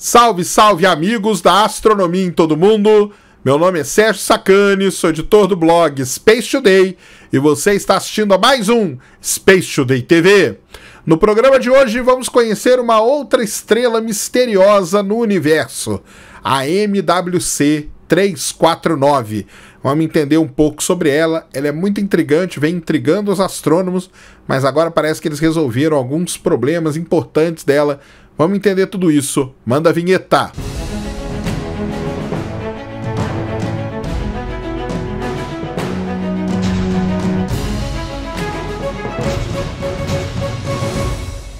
Salve, salve amigos da astronomia em todo mundo. Meu nome é Sérgio Sacani, sou editor do blog Space Today e você está assistindo a mais um Space Today TV. No programa de hoje vamos conhecer uma outra estrela misteriosa no universo, a MWC 349. Vamos entender um pouco sobre ela. Ela é muito intrigante, vem intrigando os astrônomos, mas agora parece que eles resolveram alguns problemas importantes dela Vamos entender tudo isso. Manda a vinheta.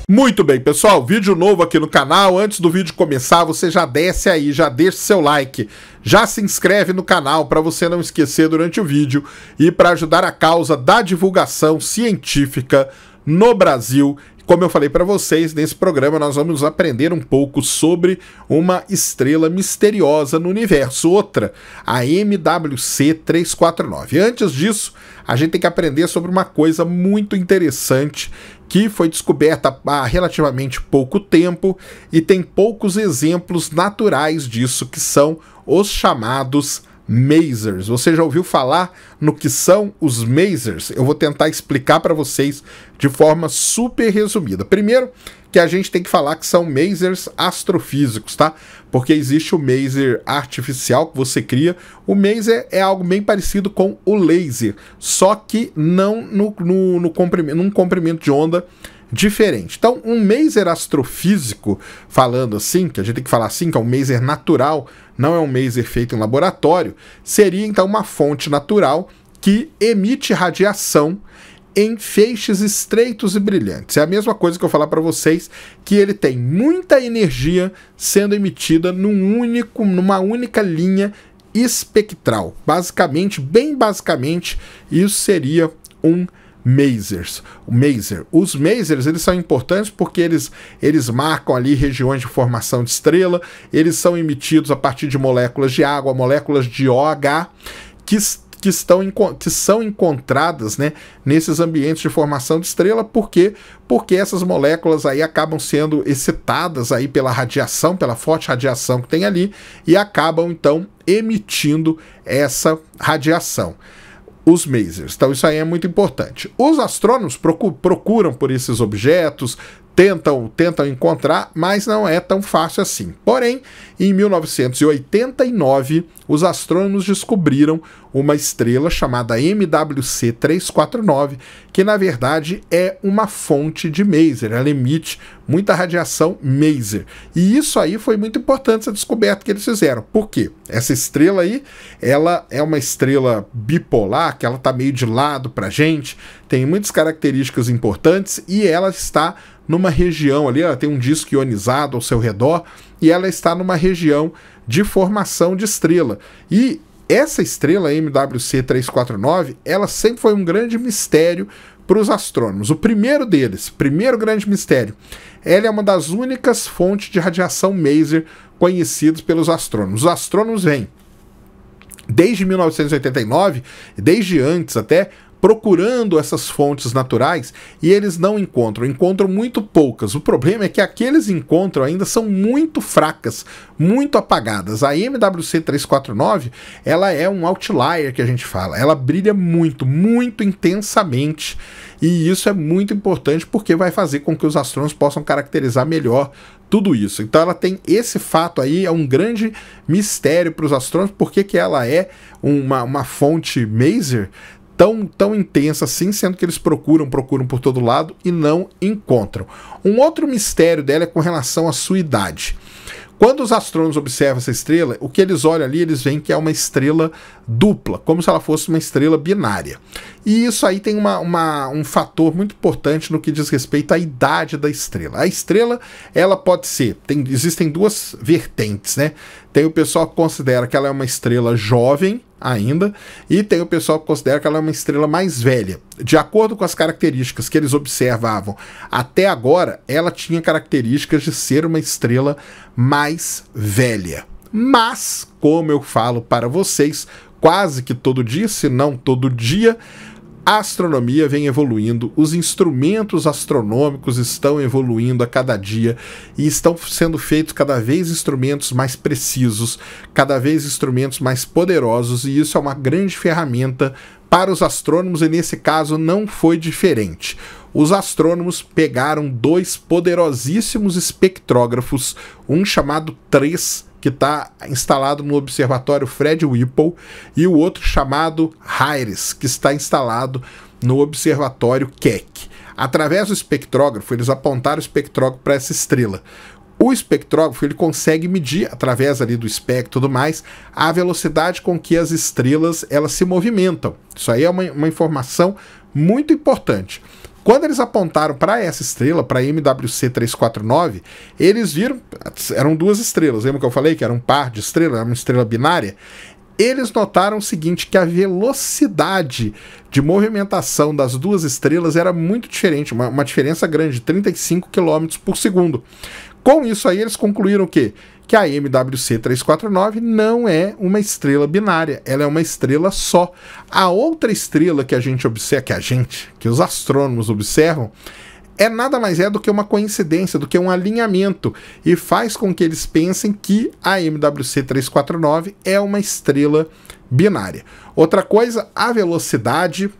Muito bem, pessoal, vídeo novo aqui no canal. Antes do vídeo começar, você já desce aí, já deixa seu like, já se inscreve no canal para você não esquecer durante o vídeo e para ajudar a causa da divulgação científica no Brasil como eu falei para vocês, nesse programa nós vamos aprender um pouco sobre uma estrela misteriosa no universo, outra, a MWC 349. Antes disso, a gente tem que aprender sobre uma coisa muito interessante que foi descoberta há relativamente pouco tempo e tem poucos exemplos naturais disso, que são os chamados Masers. Você já ouviu falar no que são os Masers? Eu vou tentar explicar para vocês de forma super resumida. Primeiro, que a gente tem que falar que são Masers astrofísicos, tá? Porque existe o Maser artificial que você cria. O Maser é algo bem parecido com o laser, só que não no, no, no comprimento, num comprimento de onda diferente. Então, um maser astrofísico, falando assim, que a gente tem que falar assim, que é um maser natural, não é um maser feito em laboratório, seria então uma fonte natural que emite radiação em feixes estreitos e brilhantes. É a mesma coisa que eu falar para vocês que ele tem muita energia sendo emitida num único, numa única linha espectral. Basicamente, bem basicamente, isso seria um masers. O maser. Os masers eles são importantes porque eles, eles marcam ali regiões de formação de estrela, eles são emitidos a partir de moléculas de água, moléculas de OH, que que, estão, que são encontradas né, nesses ambientes de formação de estrela, por quê? Porque essas moléculas aí acabam sendo excitadas aí pela radiação, pela forte radiação que tem ali, e acabam então emitindo essa radiação os masers. Então isso aí é muito importante. Os astrônomos procuram por esses objetos, tentam, tentam encontrar, mas não é tão fácil assim. Porém, em 1989, os astrônomos descobriram uma estrela chamada MWC 349, que na verdade é uma fonte de Maser, ela emite muita radiação Maser. E isso aí foi muito importante essa descoberta que eles fizeram. Por quê? Essa estrela aí, ela é uma estrela bipolar, que ela está meio de lado para gente, tem muitas características importantes e ela está numa região ali, ela tem um disco ionizado ao seu redor e ela está numa região de formação de estrela. E essa estrela MWC 349, ela sempre foi um grande mistério para os astrônomos. O primeiro deles, primeiro grande mistério, ela é uma das únicas fontes de radiação Maser conhecidas pelos astrônomos. Os astrônomos vêm desde 1989, desde antes até, procurando essas fontes naturais e eles não encontram, encontram muito poucas. O problema é que aqueles encontram ainda são muito fracas, muito apagadas. A MWC 349, ela é um outlier que a gente fala. Ela brilha muito, muito intensamente. E isso é muito importante porque vai fazer com que os astrônomos possam caracterizar melhor tudo isso. Então ela tem esse fato aí, é um grande mistério para os astrônomos, porque que ela é uma, uma fonte Maser tão, tão intensa assim, sendo que eles procuram, procuram por todo lado e não encontram. Um outro mistério dela é com relação à sua idade. Quando os astrônomos observam essa estrela, o que eles olham ali, eles veem que é uma estrela dupla, como se ela fosse uma estrela binária. E isso aí tem uma, uma, um fator muito importante no que diz respeito à idade da estrela. A estrela, ela pode ser, tem, existem duas vertentes, né? Tem o pessoal que considera que ela é uma estrela jovem, ainda, e tem o pessoal que considera que ela é uma estrela mais velha. De acordo com as características que eles observavam até agora, ela tinha características de ser uma estrela mais velha. Mas, como eu falo para vocês, quase que todo dia, se não todo dia, a astronomia vem evoluindo, os instrumentos astronômicos estão evoluindo a cada dia e estão sendo feitos cada vez instrumentos mais precisos, cada vez instrumentos mais poderosos, e isso é uma grande ferramenta para os astrônomos, e nesse caso não foi diferente. Os astrônomos pegaram dois poderosíssimos espectrógrafos, um chamado 3 que está instalado no Observatório Fred Whipple, e o outro chamado HIRIS, que está instalado no Observatório Keck. Através do espectrógrafo, eles apontaram o espectrógrafo para essa estrela. O espectrógrafo ele consegue medir, através ali do espectro e tudo mais, a velocidade com que as estrelas elas se movimentam. Isso aí é uma, uma informação muito importante. Quando eles apontaram para essa estrela, para MWC 349, eles viram, eram duas estrelas, lembra que eu falei que era um par de estrelas, era uma estrela binária? Eles notaram o seguinte, que a velocidade de movimentação das duas estrelas era muito diferente, uma, uma diferença grande, de 35 km por segundo. Com isso aí, eles concluíram que que a MWC 349 não é uma estrela binária, ela é uma estrela só. A outra estrela que a gente observa, que a gente, que os astrônomos observam, é nada mais é do que uma coincidência, do que um alinhamento, e faz com que eles pensem que a MWC 349 é uma estrela binária. Outra coisa, a velocidade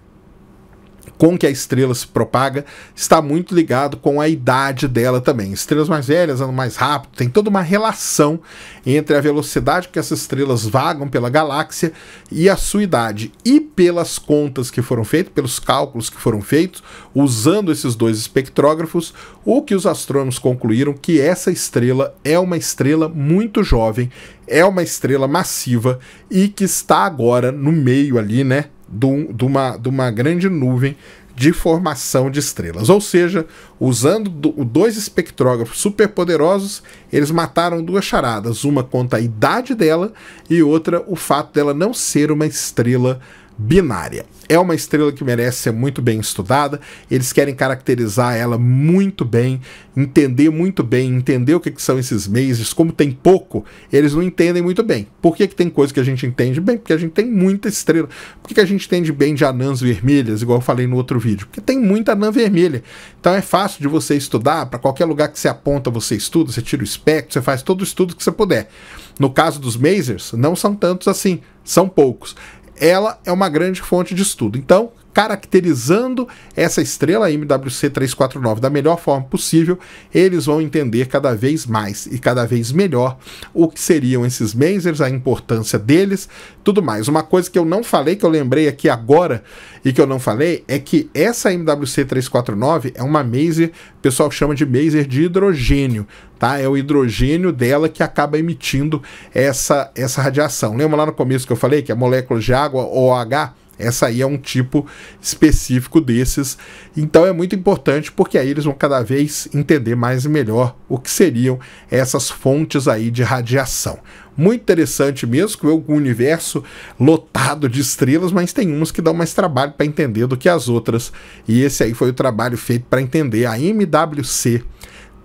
com que a estrela se propaga está muito ligado com a idade dela também. Estrelas mais velhas andam mais rápido, tem toda uma relação entre a velocidade que essas estrelas vagam pela galáxia e a sua idade. E pelas contas que foram feitas, pelos cálculos que foram feitos, usando esses dois espectrógrafos, o que os astrônomos concluíram que essa estrela é uma estrela muito jovem, é uma estrela massiva e que está agora no meio ali, né, de uma, de uma grande nuvem de formação de estrelas. Ou seja, usando do, dois espectrógrafos superpoderosos, eles mataram duas charadas. Uma conta a idade dela e outra o fato dela não ser uma estrela binária. É uma estrela que merece ser muito bem estudada. Eles querem caracterizar ela muito bem, entender muito bem, entender o que, que são esses meses. Como tem pouco, eles não entendem muito bem. Por que, que tem coisa que a gente entende bem? Porque a gente tem muita estrela. Por que, que a gente entende bem de anãs vermelhas, igual eu falei no outro vídeo? Porque tem muita anã vermelha. Então é fácil de você estudar. Para qualquer lugar que você aponta, você estuda, você tira o espectro, você faz todo o estudo que você puder. No caso dos masers, não são tantos assim, são poucos ela é uma grande fonte de estudo. Então, caracterizando essa estrela MWC 349 da melhor forma possível, eles vão entender cada vez mais e cada vez melhor o que seriam esses masers, a importância deles, tudo mais. Uma coisa que eu não falei, que eu lembrei aqui agora e que eu não falei, é que essa MWC 349 é uma maser, o pessoal chama de maser de hidrogênio, tá? É o hidrogênio dela que acaba emitindo essa, essa radiação. Lembra lá no começo que eu falei que a molécula de água, OH, essa aí é um tipo específico desses. Então é muito importante porque aí eles vão cada vez entender mais e melhor o que seriam essas fontes aí de radiação. Muito interessante mesmo, que um universo lotado de estrelas, mas tem umas que dão mais trabalho para entender do que as outras. E esse aí foi o trabalho feito para entender a MWC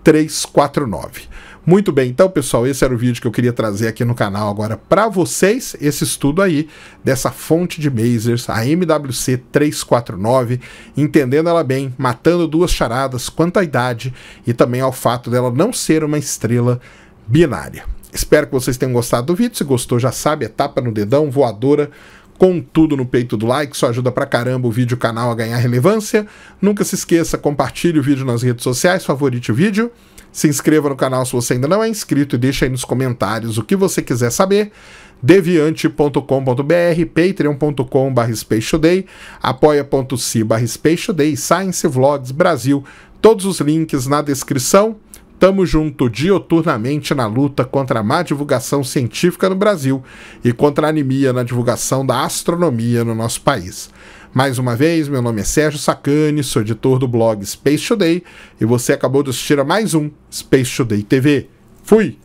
349. Muito bem, então pessoal, esse era o vídeo que eu queria trazer aqui no canal agora para vocês, esse estudo aí dessa fonte de masers, a MWC 349, entendendo ela bem, matando duas charadas quanto à idade e também ao fato dela não ser uma estrela binária. Espero que vocês tenham gostado do vídeo, se gostou já sabe, é tapa no dedão, voadora, com tudo no peito do like, isso ajuda pra caramba o vídeo o canal a ganhar relevância. Nunca se esqueça, compartilhe o vídeo nas redes sociais, favorite o vídeo. Se inscreva no canal se você ainda não é inscrito e deixa aí nos comentários o que você quiser saber. deviante.com.br, patreon.com.br spacetoday, apoia.se barra Science Vlogs Brasil. Todos os links na descrição. Tamo junto dioturnamente na luta contra a má divulgação científica no Brasil e contra a anemia na divulgação da astronomia no nosso país. Mais uma vez, meu nome é Sérgio Sacani, sou editor do blog Space Today e você acabou de assistir a mais um Space Today TV. Fui!